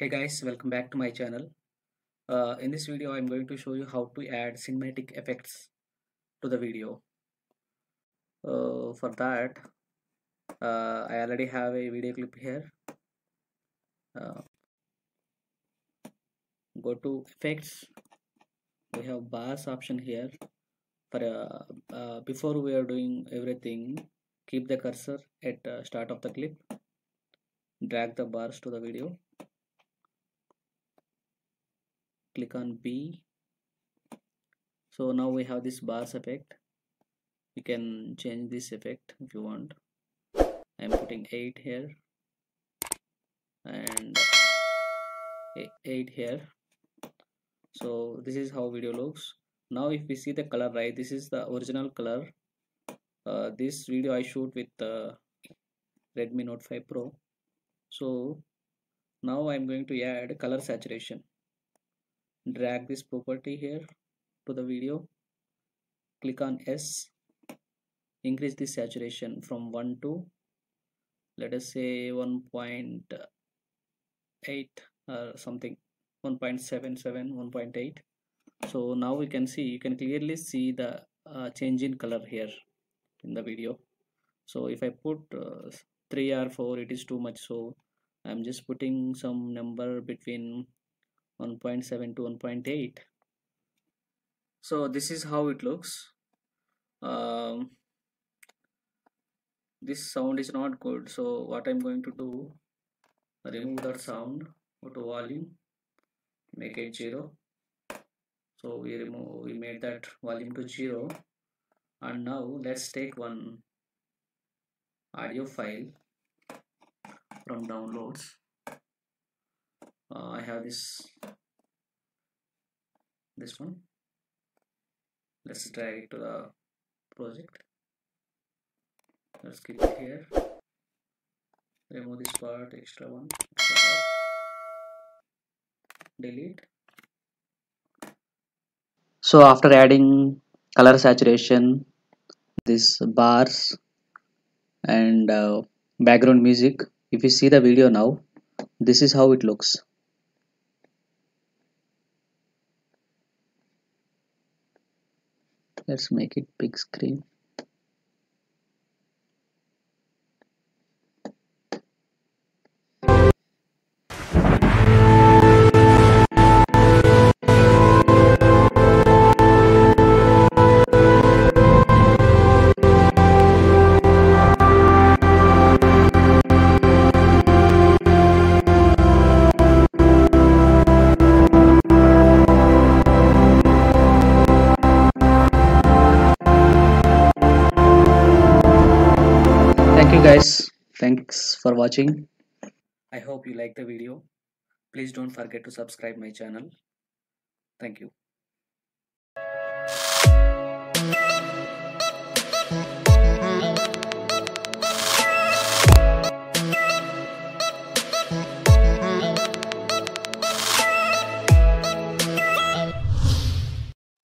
Hey guys, welcome back to my channel. Uh, in this video, I'm going to show you how to add cinematic effects to the video. Uh, for that, uh, I already have a video clip here. Uh, go to effects. We have bars option here. For uh, uh, before we are doing everything, keep the cursor at start of the clip. Drag the bars to the video click on B. So now we have this bars effect. You can change this effect if you want. I'm putting 8 here and 8 here. So this is how video looks. Now if we see the color right this is the original color. Uh, this video I shoot with the Redmi Note 5 Pro. So now I'm going to add color saturation drag this property here to the video. Click on S. Increase the saturation from 1 to let us say 1.8 or something. 1.77 1.8 so now we can see you can clearly see the uh, change in color here in the video. So if I put uh, 3 or 4 it is too much. So I'm just putting some number between 1.7 to 1.8 so this is how it looks. Um, this sound is not good. So what I'm going to do remove that sound go to volume make it zero. So we remove we made that volume to zero. And now let's take one audio file from downloads uh, I have this this one. Let's drag it to the project. Let's click here. Remove this part extra one. Extra part. delete. So after adding color saturation this bars and uh, background music if you see the video now this is how it looks let's make it big screen guys. Thanks for watching. I hope you like the video. Please don't forget to subscribe my channel. Thank you